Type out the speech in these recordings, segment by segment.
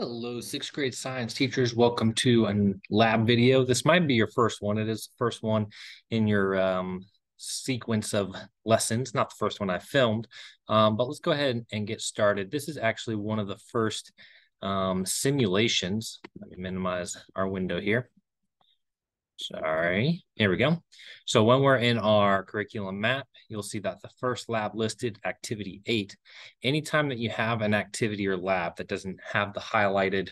Hello, sixth grade science teachers. Welcome to a lab video. This might be your first one. It is the first one in your um, sequence of lessons, not the first one I filmed, um, but let's go ahead and get started. This is actually one of the first um, simulations. Let me minimize our window here. Sorry, here we go. So when we're in our curriculum map, you'll see that the first lab listed, activity eight. Anytime that you have an activity or lab that doesn't have the highlighted,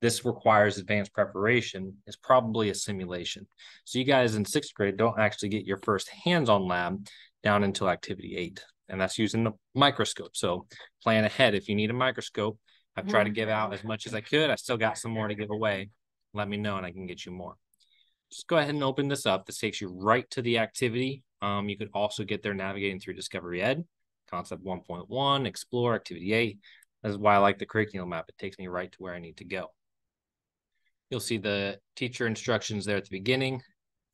this requires advanced preparation, is probably a simulation. So you guys in sixth grade don't actually get your first hands-on lab down until activity eight, and that's using the microscope. So plan ahead if you need a microscope. I've tried to mm-hmm. give out as much as I could. I still got some more to give away. Let me know and I can get you more just go ahead and open this up. This takes you right to the activity. Um, you could also get there navigating through Discovery Ed, Concept 1.1, Explore, Activity 8. That's why I like the curriculum map. It takes me right to where I need to go. You'll see the teacher instructions there at the beginning,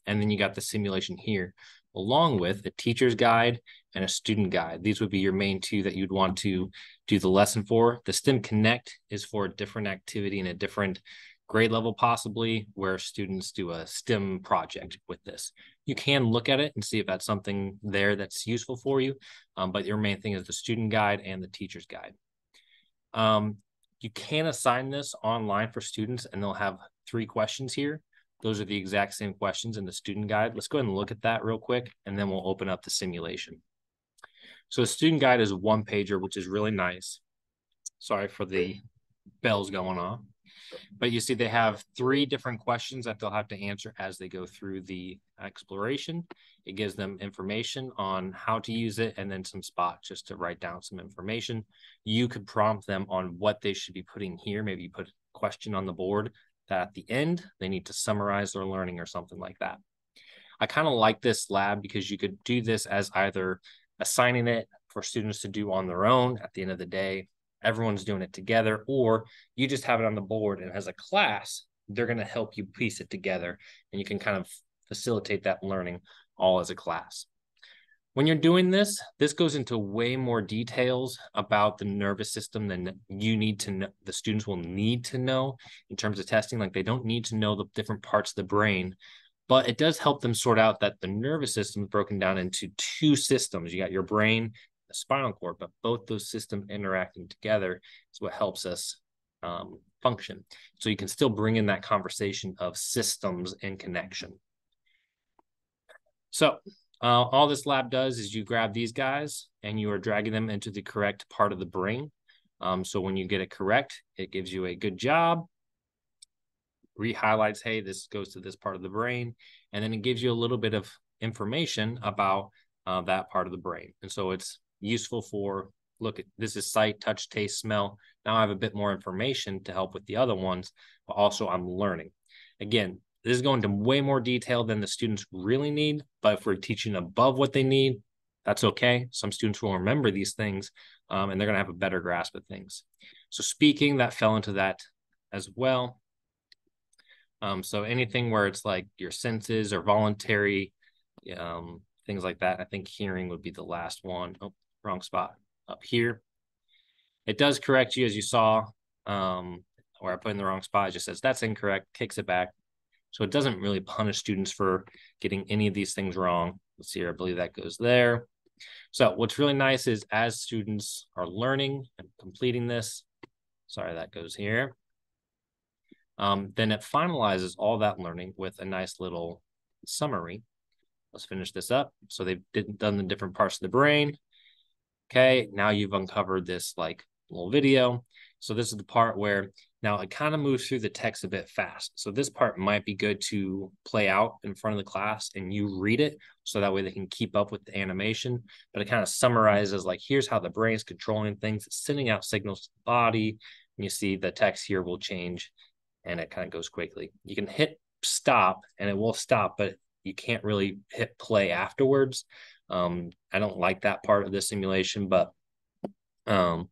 and then you got the simulation here, along with a teacher's guide and a student guide. These would be your main two that you'd want to do the lesson for. The STEM Connect is for a different activity and a different grade level possibly where students do a STEM project with this. You can look at it and see if that's something there that's useful for you, um, but your main thing is the student guide and the teacher's guide. Um, you can assign this online for students and they'll have three questions here. Those are the exact same questions in the student guide. Let's go ahead and look at that real quick and then we'll open up the simulation. So the student guide is one pager, which is really nice. Sorry for the bells going off. But you see, they have three different questions that they'll have to answer as they go through the exploration. It gives them information on how to use it and then some spots just to write down some information. You could prompt them on what they should be putting here. Maybe you put a question on the board that at the end they need to summarize their learning or something like that. I kind of like this lab because you could do this as either assigning it for students to do on their own at the end of the day everyone's doing it together, or you just have it on the board and as a class, they're going to help you piece it together and you can kind of facilitate that learning all as a class. When you're doing this, this goes into way more details about the nervous system than you need to know, the students will need to know in terms of testing. Like they don't need to know the different parts of the brain, but it does help them sort out that the nervous system is broken down into two systems. You got your brain the spinal cord, but both those systems interacting together is what helps us um, function. So you can still bring in that conversation of systems and connection. So uh, all this lab does is you grab these guys and you are dragging them into the correct part of the brain. Um, so when you get it correct, it gives you a good job, re-highlights, hey, this goes to this part of the brain, and then it gives you a little bit of information about uh, that part of the brain. And so it's useful for look at this is sight, touch, taste, smell. Now I have a bit more information to help with the other ones, but also I'm learning. Again, this is going to way more detail than the students really need, but if we're teaching above what they need, that's okay. Some students will remember these things um, and they're going to have a better grasp of things. So speaking, that fell into that as well. Um, so anything where it's like your senses or voluntary, um, things like that. I think hearing would be the last one. Oh, wrong spot up here. It does correct you as you saw, um, or I put in the wrong spot. It just says that's incorrect, kicks it back. So it doesn't really punish students for getting any of these things wrong. Let's see here. I believe that goes there. So what's really nice is as students are learning and completing this, sorry, that goes here. Um, then it finalizes all that learning with a nice little summary. Let's finish this up. So they've done the different parts of the brain. Okay, now you've uncovered this like little video. So this is the part where now it kind of moves through the text a bit fast. So this part might be good to play out in front of the class and you read it so that way they can keep up with the animation. But it kind of summarizes like here's how the brain is controlling things, sending out signals to the body. And you see the text here will change and it kind of goes quickly. You can hit stop and it will stop, but you can't really hit play afterwards. Um, I don't like that part of the simulation, but um,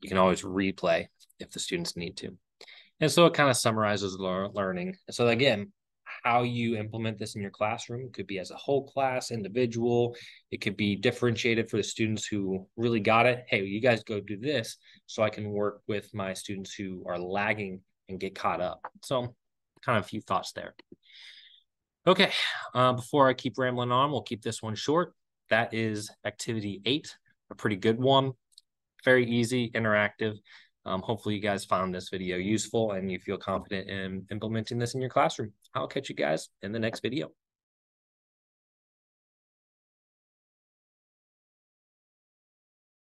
you can always replay if the students need to. And so it kind of summarizes learning. So again, how you implement this in your classroom. Could be as a whole class, individual. It could be differentiated for the students who really got it. Hey, you guys go do this so I can work with my students who are lagging and get caught up. So, kind of a few thoughts there. Okay, uh, before I keep rambling on, we'll keep this one short. That is activity eight, a pretty good one. Very easy, interactive. Um, hopefully you guys found this video useful and you feel confident in implementing this in your classroom. I'll catch you guys in the next video.